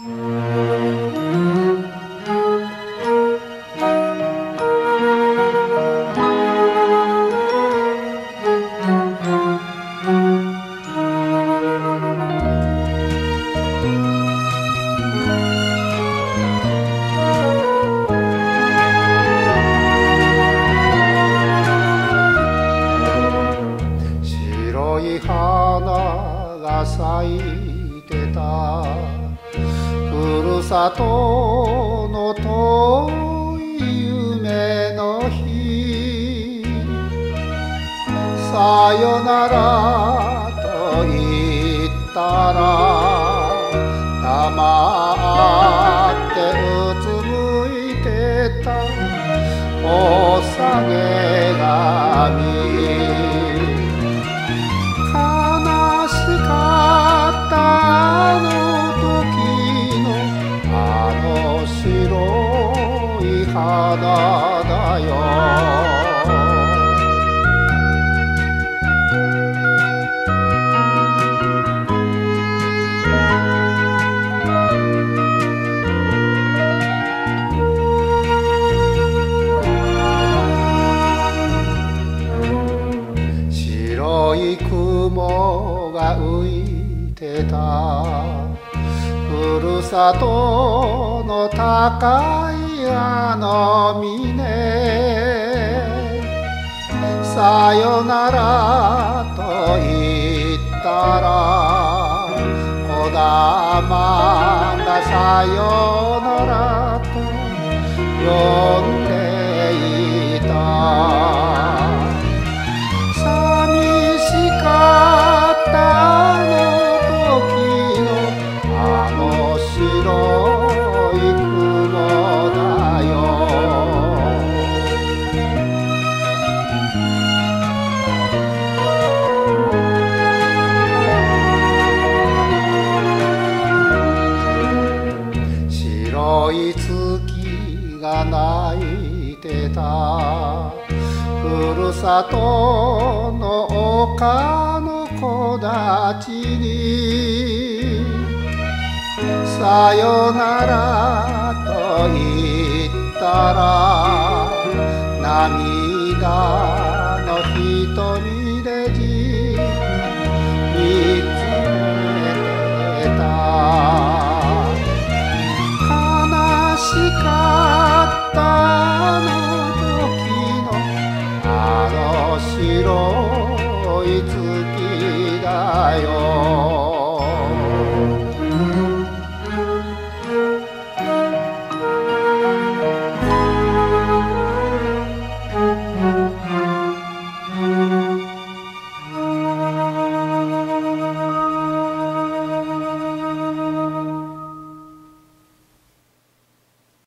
白い花が咲いてた。ふるさとの遠い夢の日さよならと言ったら黙ってうつむいてたおさげ髪白い花だよ。白い雲が浮いてた。ふるさとの高いあの峰。さよならと言ったら小玉がさよならと呼んでいた。白い月が泣いてた。ふるさとの丘の子たちに。さよならと言ったら涙白い月だよ。